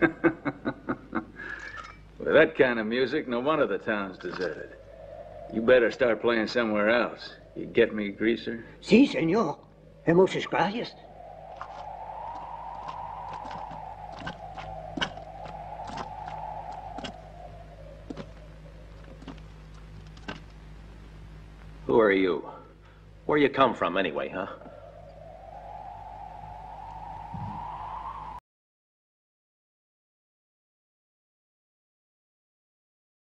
With that kind of music, no wonder the town's deserted. You better start playing somewhere else. You get me, Greaser? Sí, señor. Hemos Muchas gracias. Who are you? Where you come from, anyway, huh?